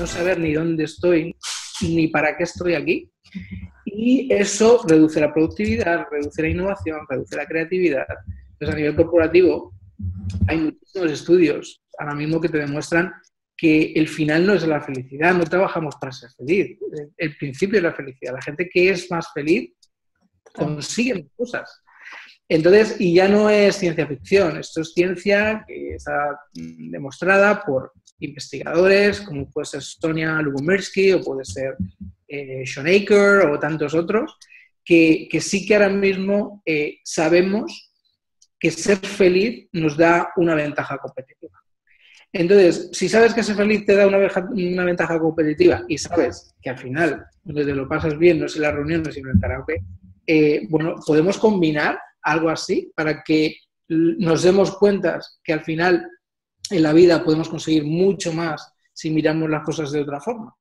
no saber ni dónde estoy, ni para qué estoy aquí. Y eso reduce la productividad, reduce la innovación, reduce la creatividad. Entonces, a nivel corporativo, hay muchísimos estudios ahora mismo que te demuestran que el final no es la felicidad, no trabajamos para ser feliz. El principio es la felicidad. La gente que es más feliz consigue más cosas. Entonces, y ya no es ciencia ficción, esto es ciencia que está demostrada por investigadores, como puede ser Sonia Lubomirsky o puede ser eh, Sean Aker o tantos otros, que, sí que ahora mismo eh, sabemos que ser feliz nos da una ventaja competitiva. Entonces, si sabes que ser feliz te da una, ventaja competitiva y sabes que al final, donde te lo pasas bien, no es en la reunión, no es en el karaoke, eh, bueno, podemos combinar algo así para que nos demos cuenta que al final en la vida podemos conseguir mucho más si miramos las cosas de otra forma.